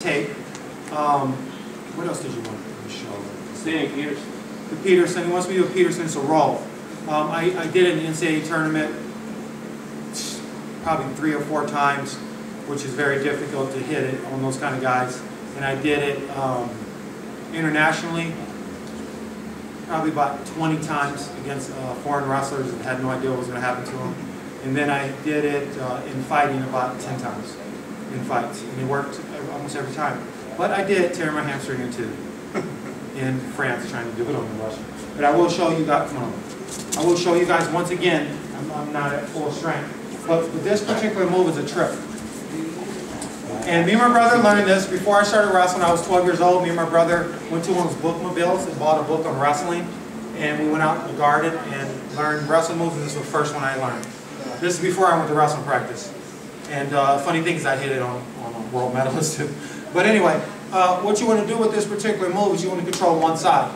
tape. Um, what else did you want to show? Standing Peterson. The Peterson, he wants me to do a Peterson, it's a roll. Um, I, I did it in the NCAA tournament probably three or four times, which is very difficult to hit it on those kind of guys. And I did it um, internationally probably about 20 times against uh, foreign wrestlers and had no idea what was going to happen to them. And then I did it uh, in fighting about 10 times in fights, and it worked almost every time. But I did tear my hamstring in two in France trying to do it on the Russian. But I will show you guys, on. I will show you guys once again, I'm, I'm not at full strength, but this particular move is a trip. And me and my brother learned this before I started wrestling. I was 12 years old. Me and my brother went to one of those bookmobiles and bought a book on wrestling. And we went out in the garden and learned wrestling moves. And this was the first one I learned. This is before I went to wrestling practice. And uh, funny thing is I hit it on, on a world medalist too. But anyway, uh, what you want to do with this particular move is you want to control one side.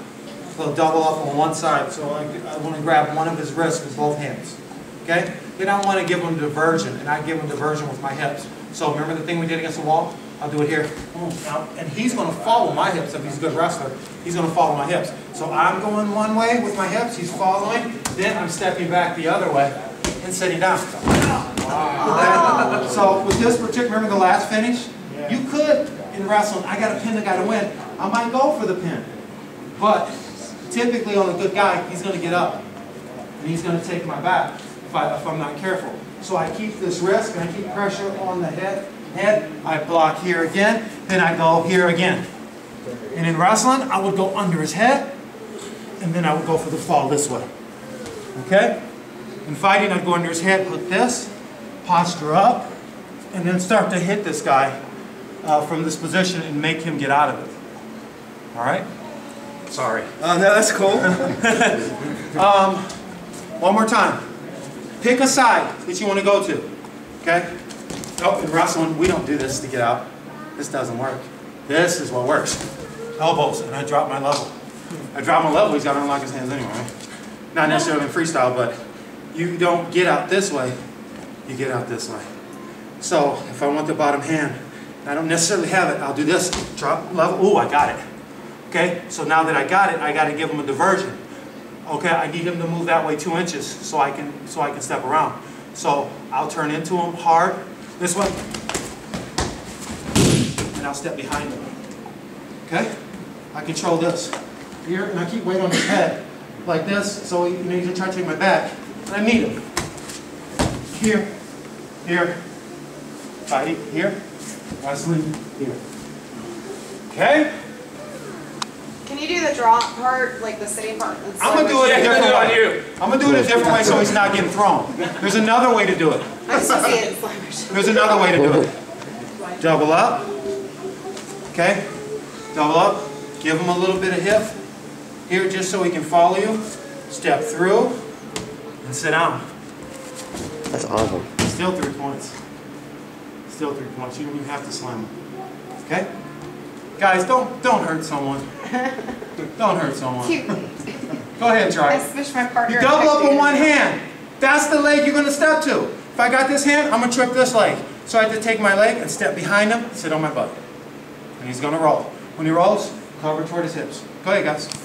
So double up on one side. So I, I want to grab one of his wrists with both hands. Okay? Then I want to give him diversion, and I give him diversion with my hips. So remember the thing we did against the wall? I'll do it here. Now, and he's going to follow my hips if he's a good wrestler. He's going to follow my hips. So I'm going one way with my hips. He's following. Then I'm stepping back the other way and sitting down. Wow. So with this particular, remember the last finish? You could, in wrestling, I got to pin the guy to win. I might go for the pin. But typically on a good guy, he's going to get up. And he's going to take my back if, I, if I'm not careful. So I keep this wrist and I keep pressure on the head. Head, I block here again, then I go here again. And in wrestling, I would go under his head, and then I would go for the fall this way. Okay? In fighting, I'd go under his head, put this, posture up, and then start to hit this guy uh, from this position and make him get out of it. All right? Sorry. Oh, no, that's cool. um, one more time. Pick a side that you want to go to. Okay? Oh, in wrestling, we don't do this to get out. This doesn't work. This is what works. Elbows, and I drop my level. I drop my level, he's got to unlock his hands anyway. Not necessarily in freestyle, but you don't get out this way, you get out this way. So if I want the bottom hand, I don't necessarily have it, I'll do this, drop level, ooh, I got it. Okay, so now that I got it, I got to give him a diversion. Okay, I need him to move that way two inches so I can so I can step around. So I'll turn into him hard, this way, and I'll step behind him. Okay? I control this here, and I keep weight on his head like this, so you know, he's trying to take my back, and I meet him. Here, here, fighting, here, wrestling, here. Okay? Can you do the drop part, like the sitting part? and I'm gonna do it a different do on way. you. I'm gonna do it a different way so he's not getting thrown. There's another way to do it. I just want to see it in. There's another way to do it. Double up. Okay? Double up. Give him a little bit of hip here just so he can follow you. Step through and sit down. That's awesome. Still three points. Still three points. You don't even have to slam him. Okay? Guys, don't don't hurt someone. Don't hurt someone. Go ahead and try I it. my partner. You double up on one hand. That's the leg you're going to step to. If I got this hand, I'm going to trip this leg. So I have to take my leg and step behind him, sit on my butt. And he's going to roll. When he rolls, cover toward his hips. Go ahead, guys.